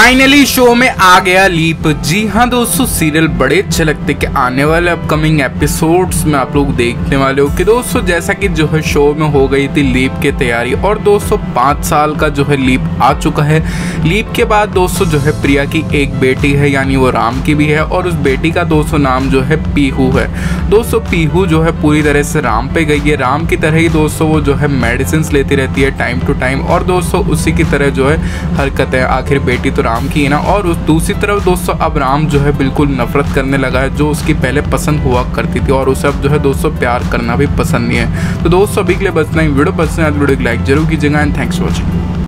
Finally show में आ गया leap जी हाँ दोस्तों सीरियल बड़े अच्छे लगते कि आने वाले अपकमिंग एपिसोड्स में आप लोग देखने वाले हो कि दोस्तों, जैसा कि जो है शो में हो गई थी लीप की तैयारी और दोस्तों, पाँच साल का जो है लीप आ चुका है। लीप के बाद दोस्तों, जो है प्रिया की एक बेटी है, यानी वो राम की भी है और उस बेटी का दोस्तों नाम जो है पीहू है। दोस्तों, पीहू जो है पूरी तरह से राम पे गई है। राम की तरह ही दोस्तों, वो जो है मेडिसिन लेती रहती है टाइम टू टाइम और दोस्तों, उसी की तरह जो है हरकत है आखिर बेटी तो राम की है ना, और उस दूसरी तरफ़ दोस्तों अब राम जो है बिल्कुल नफरत करने लगा है, जो उसकी पहले पसंद हुआ करती थी, और उसे अब जो है दोस्तों प्यार करना भी पसंद नहीं है। तो दोस्तों अभी के लिए बचना ही, वीडियो पसंद है वीडियो को लाइक ज़रूर कीजिएगा एंड थैंक्स फॉर वॉचिंग